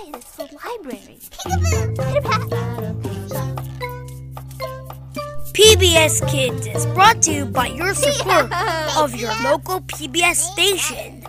quiet. It's the library. PBS Kids is brought to you by your support of your local PBS station.